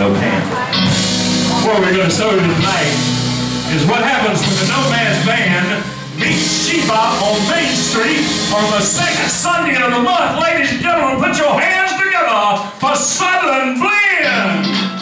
no. What we're going to study tonight is what happens when the Nomads Band meets She Bop on Main Street on the second Sunday of the month. Ladies and gentlemen, put your hands together for Southern Blend!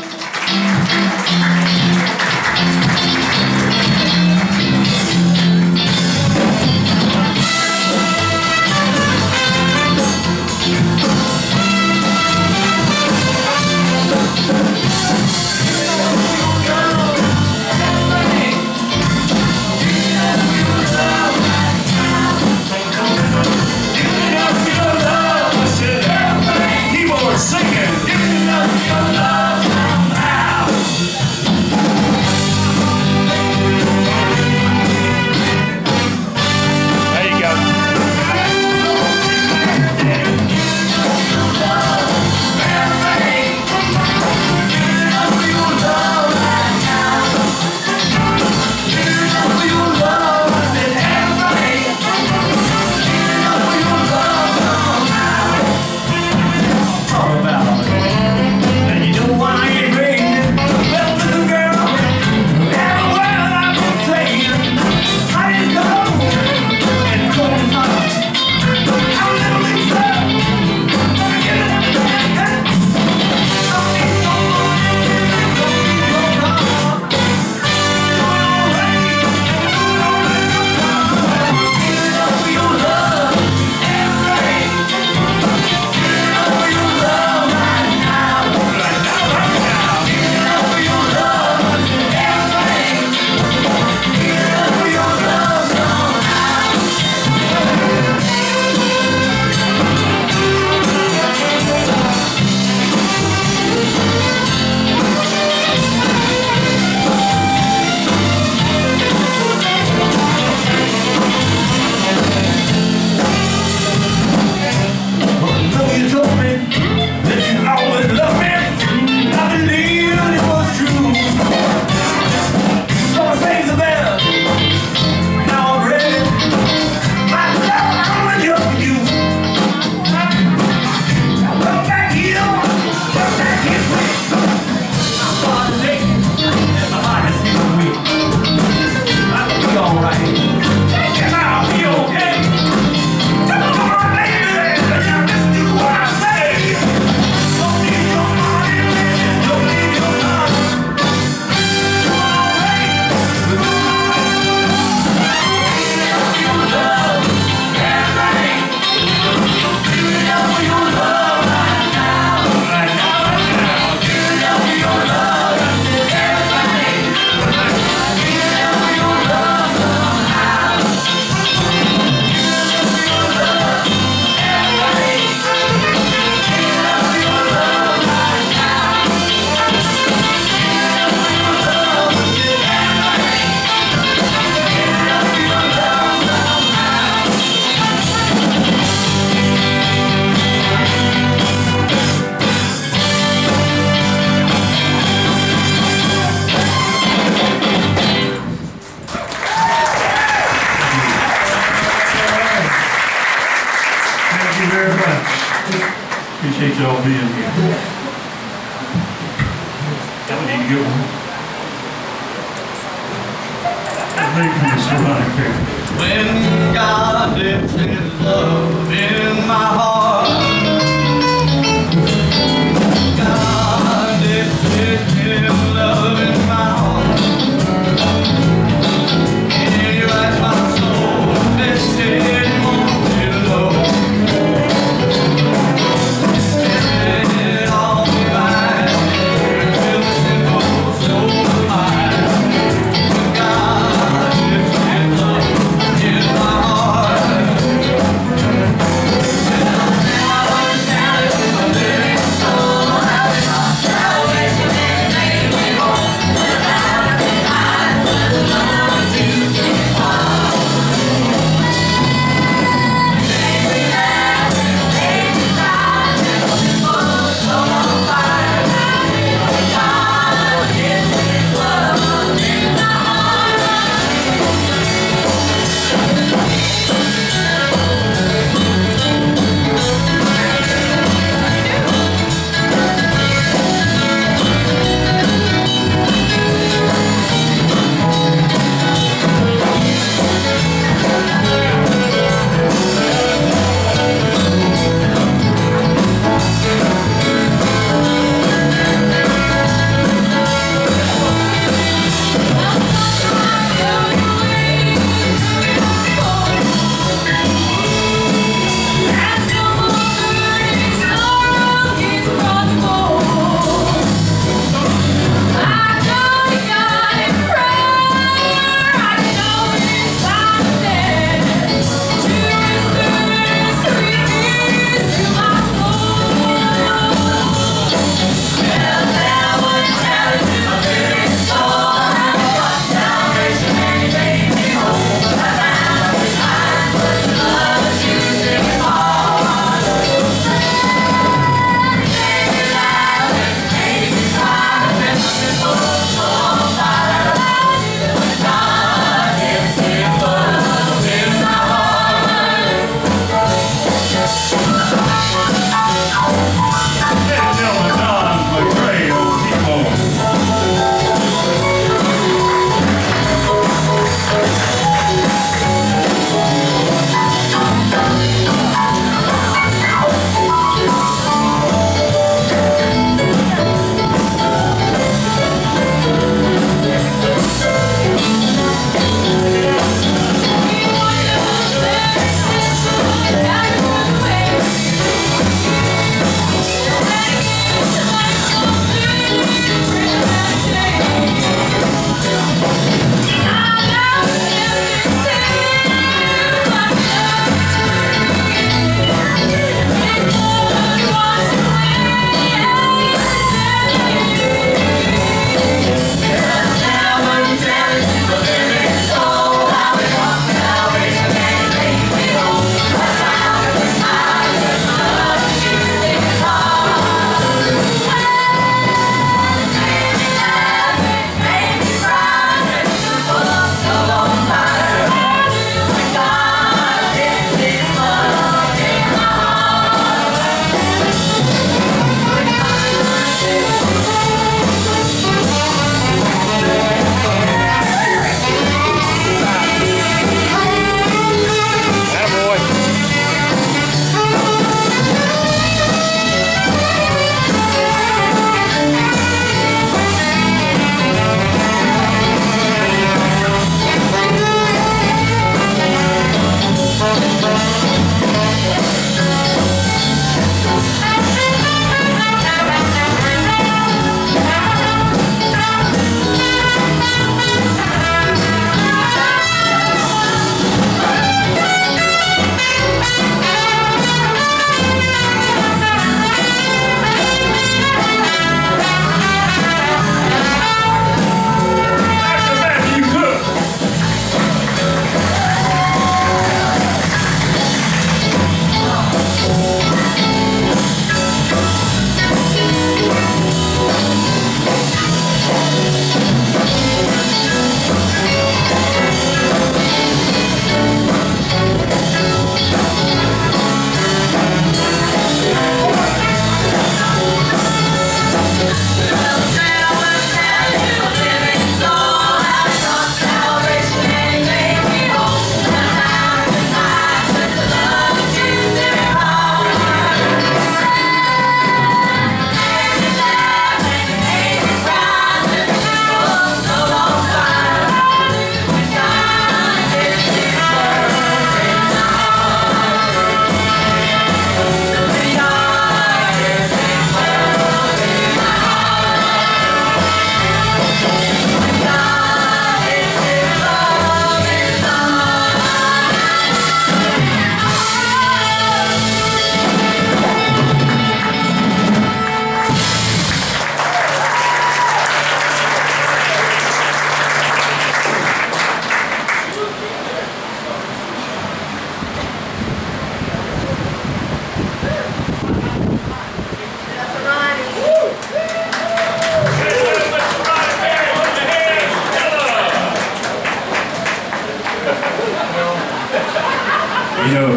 You know,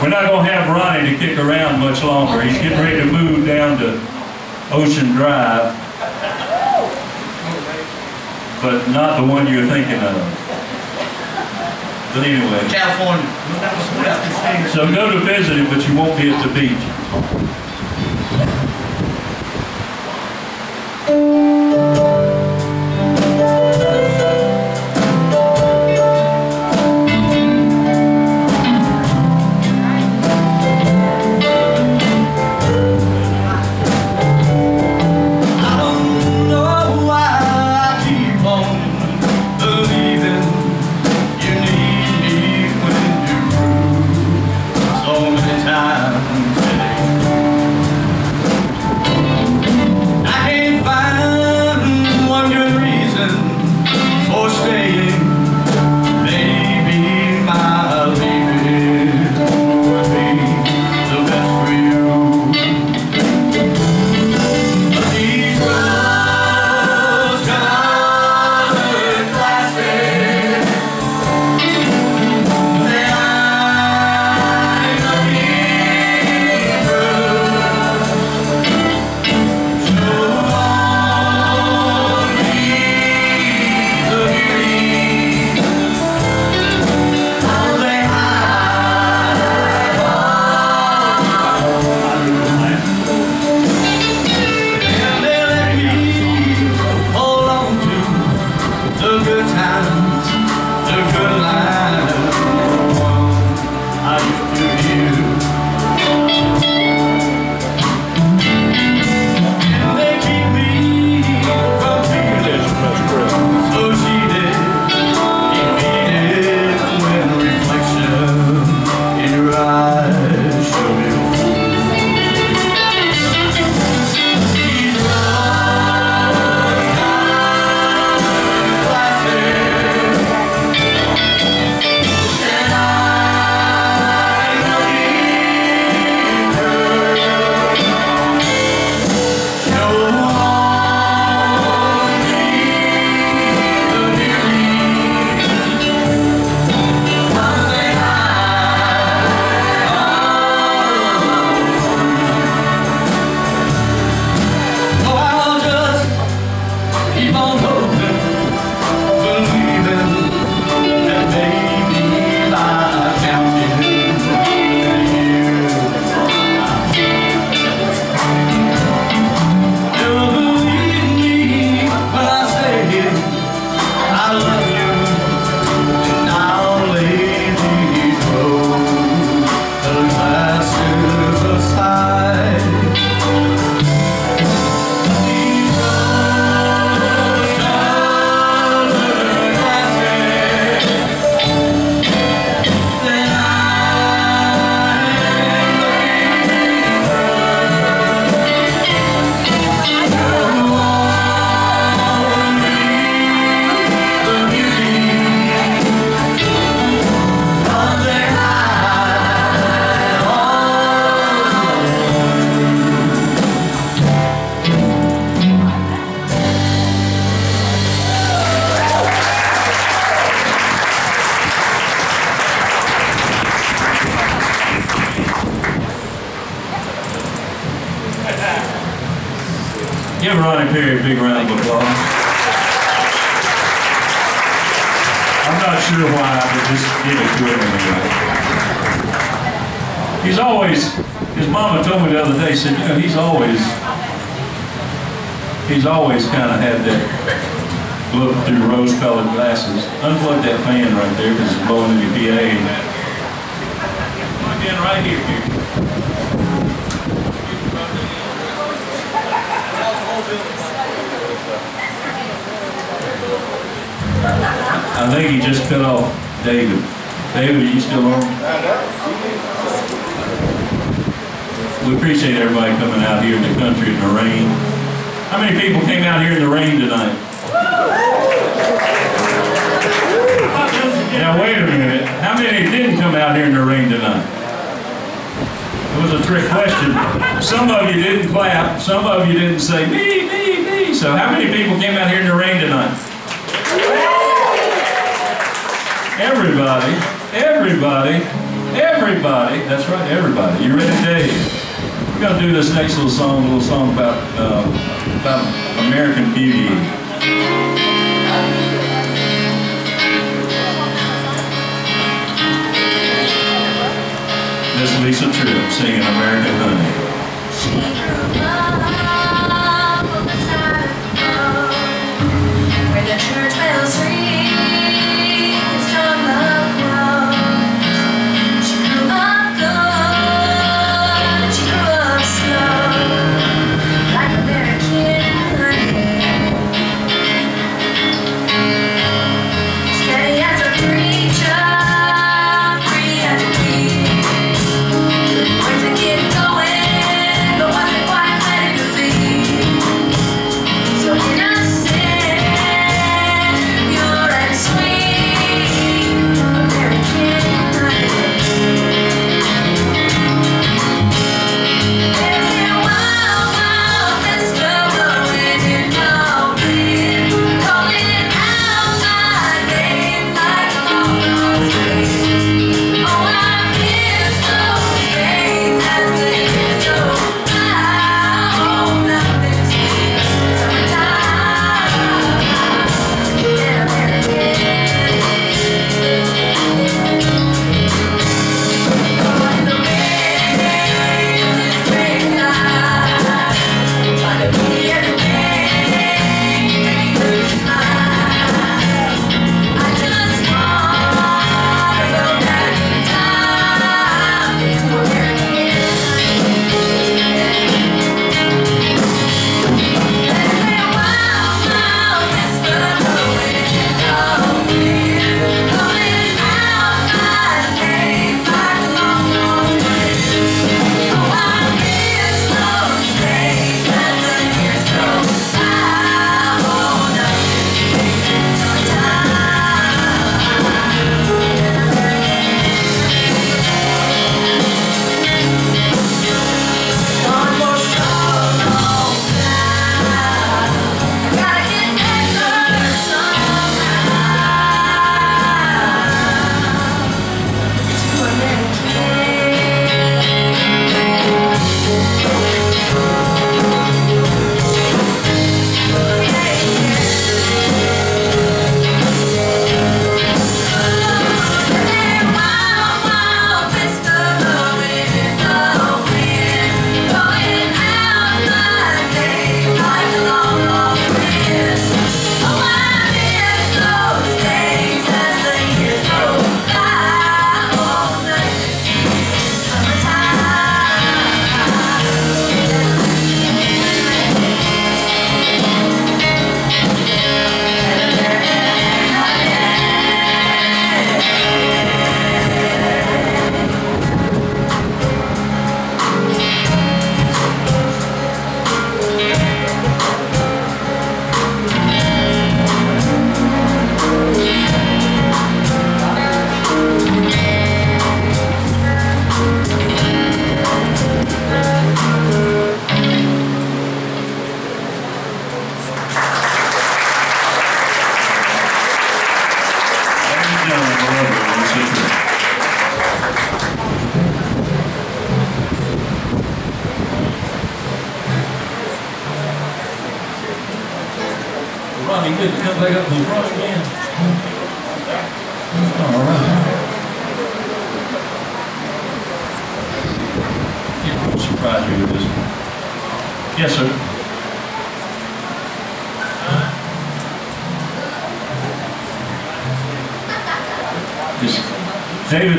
we're not gonna have Ronnie to kick around much longer. He's getting ready to move down to Ocean Drive. But not the one you're thinking of. But anyway, California. so go to visit him, but you won't be at the beach. He's always kind of had that look through rose-colored glasses. Unplug that fan right there because it's blowing in your PA. Plug in right here. I think he just cut off David. David, are you still on? We appreciate everybody coming out here in the country in the rain. How many people came out here in the rain tonight? Now wait a minute. How many didn't come out here in the rain tonight? It was a trick question. Some of you didn't clap. Some of you didn't say, me, me, me. So how many people came out here in the rain tonight? Everybody, everybody, everybody. That's right, everybody. You ready, Dave? We're going to do this next little song, a little song about, uh, about American Beauty. This Lisa Tripp singing American Honey. Where the church bells ring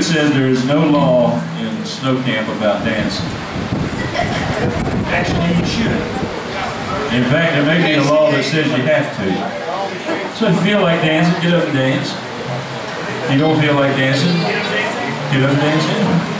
said there is no law in snow camp about dancing. Actually, you should. In fact, there may be a law that says you have to. So if you feel like dancing, get up and dance. If you don't feel like dancing, get up and dance anyway.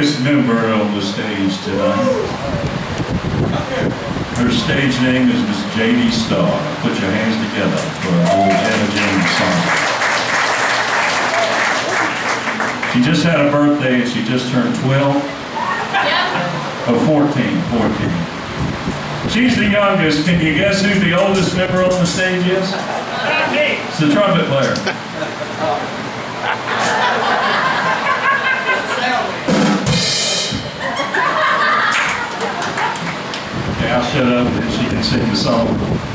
Youngest member on the stage tonight. Her stage name is Miss J.D. Starr. Put your hands together for an old Etta James song. She just had a birthday and she just turned 12. Oh, 14, 14. She's the youngest. Can you guess who the oldest member on the stage is? It's the trumpet player. Shut up and she can sing the song.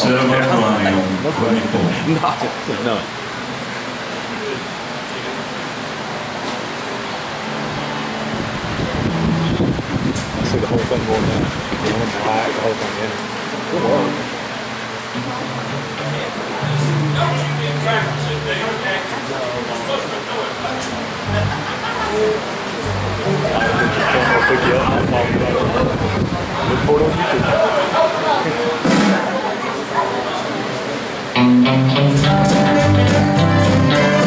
24. I see the whole thing going down. The whole thing in. Good work. I'll pick you up. I'll follow you. Look forward on YouTube.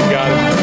Got it.